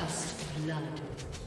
First blood.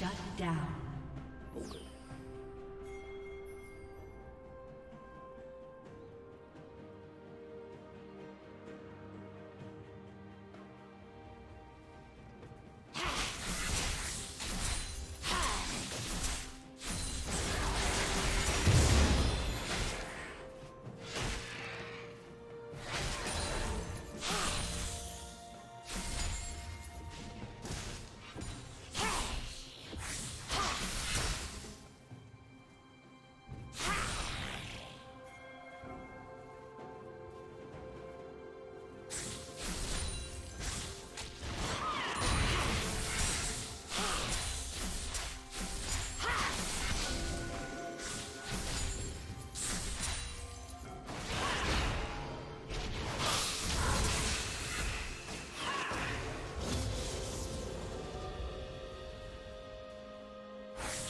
Shut down.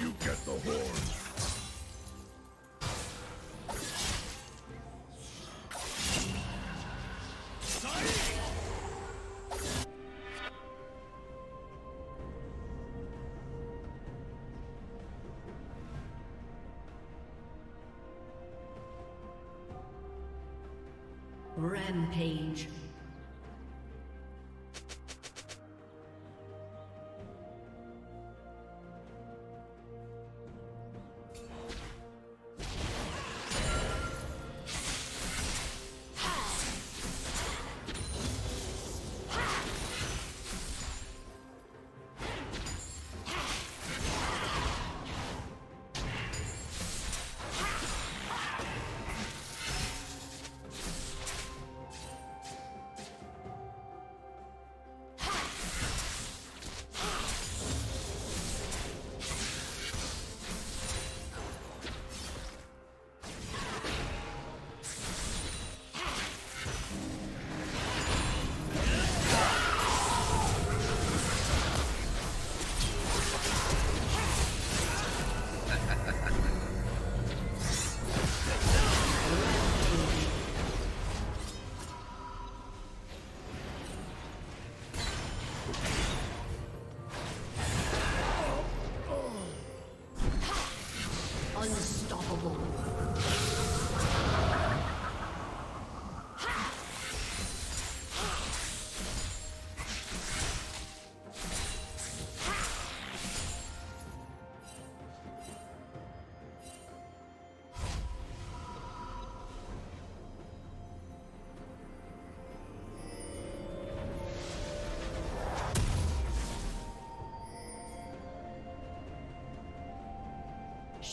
You get the horn.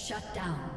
Shut down.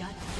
Shut down.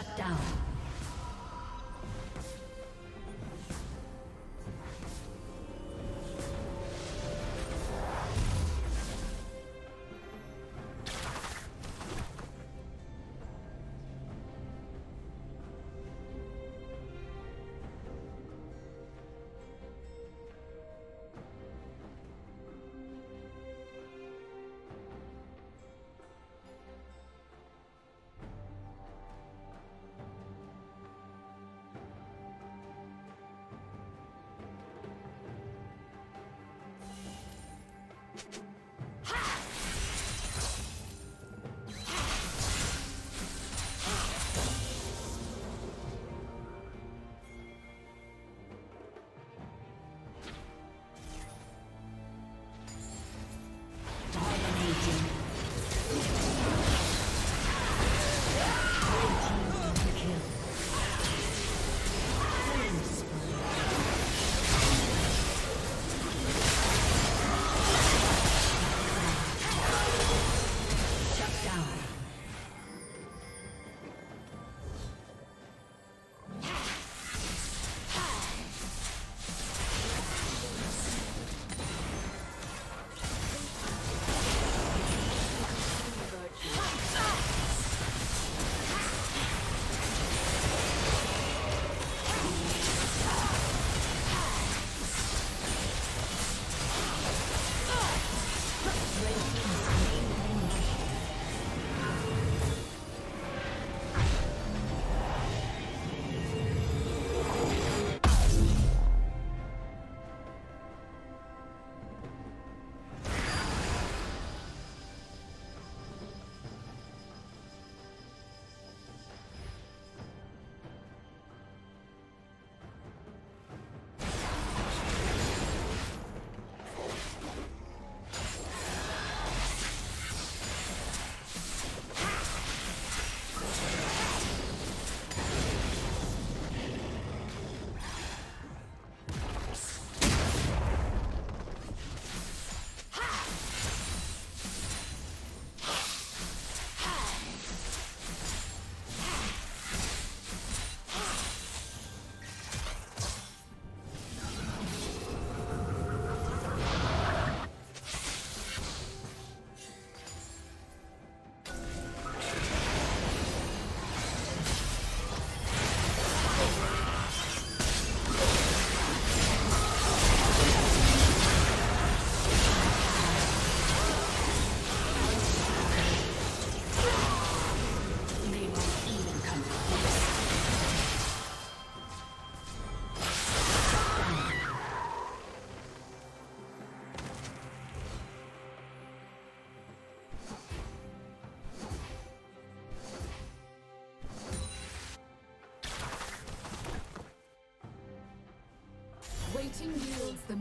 Shut down.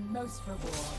Most for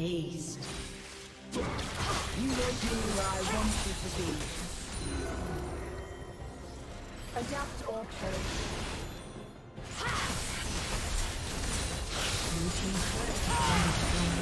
Aced. You will be where I want you to be. Adapt or perish. Blue team's turret has been